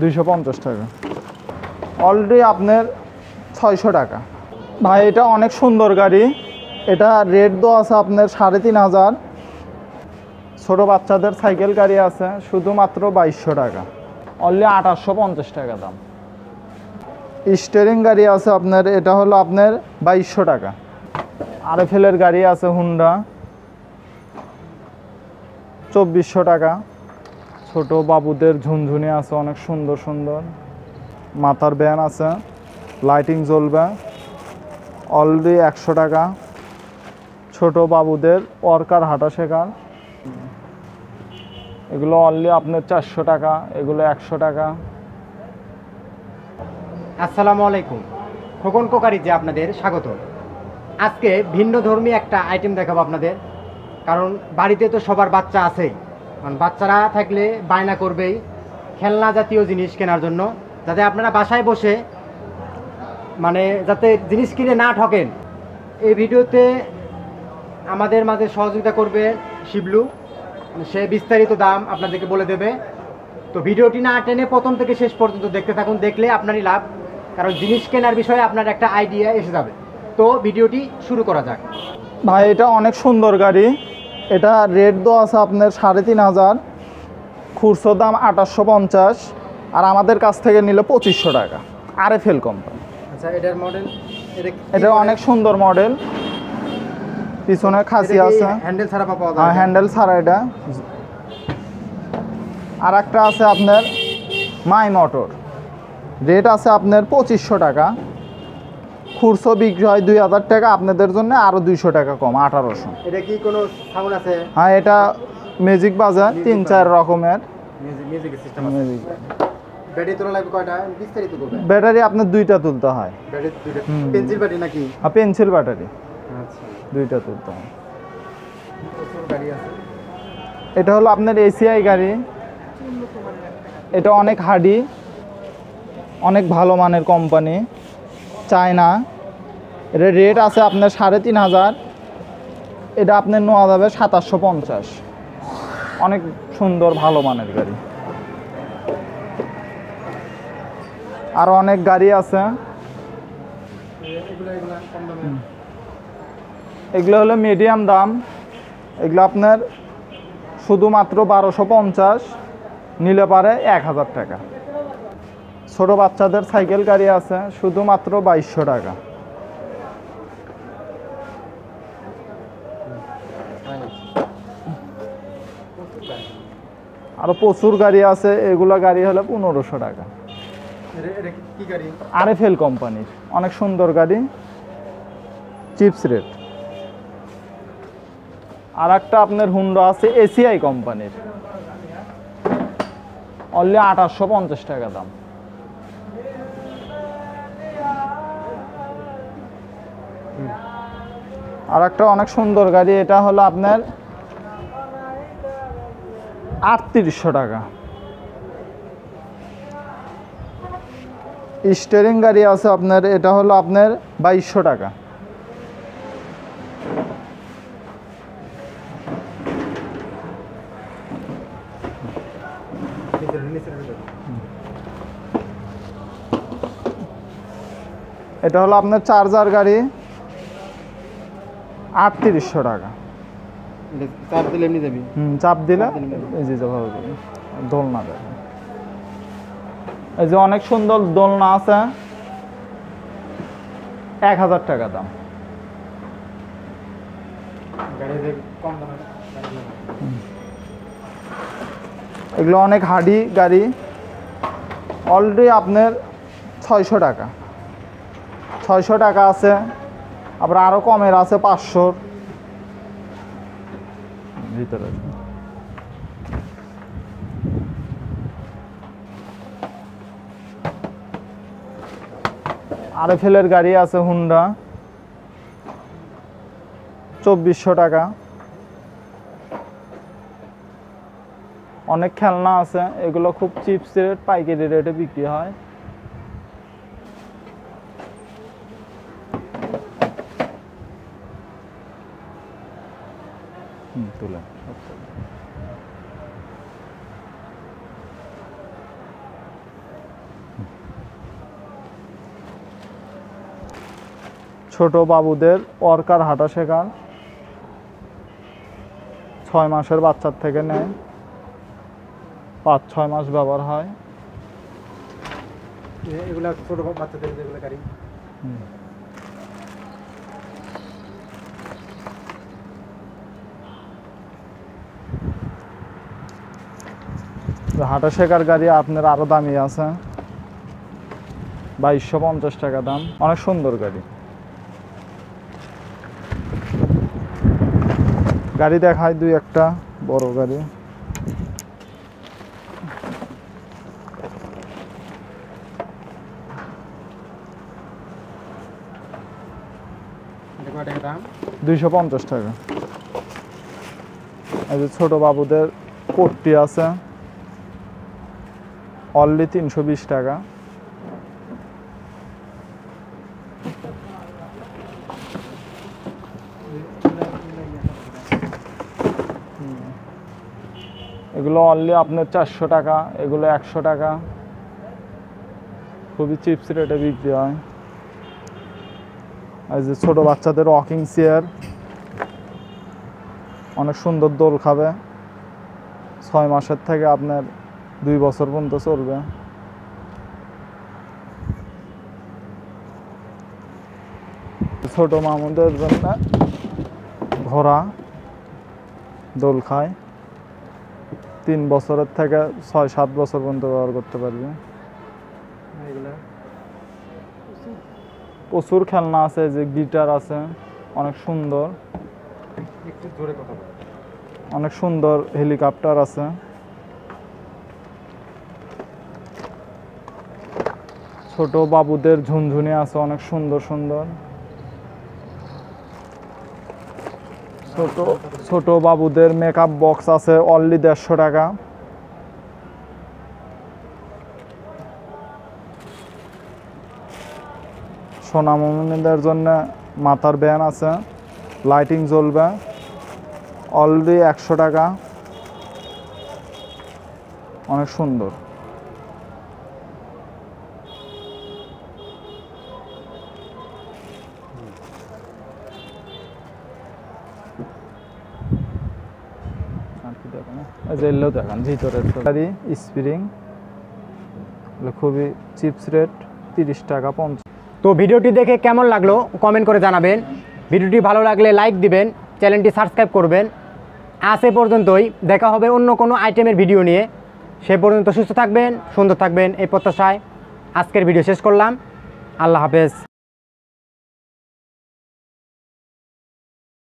দুইশো পঞ্চাশ টাকা। অলরেডি আপনার ছয়শো টাকা। ভাই, এটা অনেক সুন্দর গাড়ি। এটা রেট দো আছে আপনার সাড়ে তিন হাজার। ছোটো বাচ্চাদের সাইকেল গাড়ি আছে, শুধুমাত্র বাইশশো টাকা। অনলি আঠাশশো পঞ্চাশ টাকা দাম। স্টিয়ারিং গাড়ি আছে আপনার, এটা হলো আপনার বাইশশো টাকা। আরএফএলের গাড়ি আছে হুন্ডা চব্বিশশো টাকা। ছোট বাবুদের ঝুনঝুনি আছে, অনেক সুন্দর সুন্দর। মাথার ব্যান আছে লাইটিং জ্বলবে। অলরেডি একশো টাকা। ছোট বাবুদের ওয়ার্কার হাঁটা শেখার। এগুলো অনলি আপনার চারশো টাকা, এগুলো একশো টাকা। আসসালামু আলাইকুম। খোকন কোকারিতে আপনাদের স্বাগত। আজকে ভিন্ন ধর্মী একটা আইটেম দেখাবো আপনাদের। কারণ বাড়িতে তো সবার বাচ্চা আছেই। কারণ বাচ্চারা থাকলে বায়না করবেই, খেলনা জাতীয় জিনিস কেনার জন্য, যাতে আপনারা বাসায় বসে মানে যাতে জিনিস কিনে না ঠকেন। এই ভিডিওতে আমাদের মাঝে সহযোগিতা করবে শিবলু। সে বিস্তারিত দাম আপনাদেরকে বলে দেবে। তো ভিডিওটি না টেনে প্রথম থেকে শেষ পর্যন্ত দেখতে থাকুন, দেখলে আপনারই লাভ। কারণ জিনিস কেনার বিষয়ে আপনার একটা আইডিয়া এসে যাবে। তো ভিডিওটি শুরু করা যাক। ভাই, এটা অনেক সুন্দর গাড়ি। এটা রেট দো আছে আপনার সাড়ে তিন হাজার খুচরো দাম আঠাশশো পঞ্চাশ আর আমাদের কাছ থেকে নিল পঁচিশশো টাকা আর এফ এল কোম্পানি আচ্ছা এটার মডেল এটা অনেক সুন্দর মডেল পিছনে খাসি আছে। হ্যান্ডেল ছাড়া পাওয়া হ্যাঁ যায় হ্যান্ডেল ছাড়া এটা। আর একটা আছে আপনার মাই মোটর। রেট আছে আপনার পঁচিশশো টাকা। খুচরো বিক্রি হয় দুই হাজার টাকা আপনাদের জন্য আরও দুইশো টাকা কম আঠারোশো। এটা কি কোনো সাউন্ড আছে? হ্যাঁ এটা ম্যাজিক বাজার তিন চার রকমের। মিউজিক সিস্টেম ব্যাটারি তোলা লাগবে কয়টা? বিস্তারিত করবে ব্যাটারি আপনার দুইটা তুলতে হয়। ব্যাটারি দুইটা। পেন্সিল ব্যাটারি নাকি? আর পেন্সিল ব্যাটারি আচ্ছা। দুইটা তুলতে হয়। এটা হলো আপনার এসিআই গাড়ি। এটা অনেক হার্ডি অনেক ভালো মানের কোম্পানি চায়না। এটা রেট আছে আপনার সাড়ে তিন হাজার। এটা আপনার নেওয়া যাবে সাতাশশো পঞ্চাশ। অনেক সুন্দর, ভালো মানের গাড়ি। আর অনেক গাড়ি আছে। এগুলো হলো মিডিয়াম দাম। এগুলো আপনার শুধুমাত্র বারোশো পঞ্চাশ, নিলে পারে এক হাজার টাকা। ছোট বাচ্চাদের সাইকেল গাড়ি আছে শুধুমাত্র বাইশশো টাকা। আরও প্রচুর গাড়ি আছে এগুলো গাড়ি হলে পনেরোশো টাকা। কি- কি আরএফএল কোম্পানির অনেক সুন্দর গাড়ি চিপস রেট। আর একটা আপনার হুন্ডা আছে এসিআই কোম্পানির। অনলি আঠাশশো পঞ্চাশ টাকা দাম। আর একটা অনেক সুন্দর গাড়ি, এটা হলো আপনার আটত্রিশশো টাকা স্টিয়ারিং গাড়ি আছে আপনার, এটা হলো আপনার বাইশশো টাকা। এটা হলো আপনার চার্জার গাড়ি আটত্রিশশো টাকা। চাপ দিলে এমনি যাবি? হুম চাপ দিলে চাপ দিলে এই যে যেভাবে দিলে, দোলনা দেয় এই যে অনেক সুন্দর দোলনা আছে। এক হাজার টাকা দাম। এগুলো অনেক হাডি গাড়ি। অলরেডি আপনার ছয়শো টাকা। ছয়শো টাকা আছে। আবার আরও কমের আছে পাঁচশোর। ভিতরে আরএফএলের গাড়ি আছে হুন্ডা। চব্বিশশো টাকা। অনেক খেলনা আছে এগুলো খুব চিপস রেট পাইকারি রেটে বিক্রি হয়। হুম ছোট বাবুদের অর্কার হাঁটা শেখান। ছয় মাসের বাচ্চার থেকে নেয়। পাঁচ ছয় মাস ব্যবহার হয়। এগুলা ছোট বাচ্চাদের যেগুলো গাড়ি। হুম। হাঁটা শেখার গাড়ি আপনার আরও দামি আছে। বাইশশো পঞ্চাশ টাকা দাম। অনেক সুন্দর গাড়ি। গাড়ি দেখায় দুই একটা বড় গাড়ি। দুইশো পঞ্চাশ টাকা। এই যে ছোট বাবুদের কোটটি আছে। অনলি তিনশো বিশ টাকা। এগুলো অনলি আপনার চারশো টাকা, এগুলো একশো টাকা। খুবই চিপস রেটে বিক্রি হয়। আর যে ছোটো বাচ্চাদের ওয়াকিং চেয়ার। অনেক সুন্দর দোল খাবে। ছয় মাসের থেকে আপনার দুই বছর পর্যন্ত চলবে। ছোট মামুদের জন্য ঘোড়া দোল খায়। তিন বছরের থেকে ছয় সাত বছর পর্যন্ত ব্যবহার করতে পারবে। প্রচুর খেলনা আছে যে গিটার আছে অনেক সুন্দর। অনেক সুন্দর হেলিকপ্টার আছে। ছোট বাবুদের ঝুনঝুনি আছে, অনেক সুন্দর সুন্দর। ছোট ছোট বাবুদের মেকআপ বক্স আছে অনলি দেড়শো টাকা। সোনামণিদের জন্য মাথার ব্যান আছে লাইটিং জ্বলবে অলরেডি একশো টাকা। অনেক সুন্দর। দেখান ভিতরের গাড়ি স্প্রিং খুবই চিপস রেট তিরিশ টাকা পঞ্চাশ। তো ভিডিওটি দেখে কেমন লাগল কমেন্ট করে জানাবেন। ভিডিওটি ভালো লাগলে লাইক দিবেন চ্যানেলটি সাবস্ক্রাইব করবেন। আজ এ পর্যন্তই দেখা হবে অন্য কোনো আইটেমের ভিডিও নিয়ে। সে পর্যন্ত সুস্থ থাকবেন সুন্দর থাকবেন এই প্রত্যাশায়। আজকের ভিডিও শেষ করলাম। আল্লাহ হাফেজ।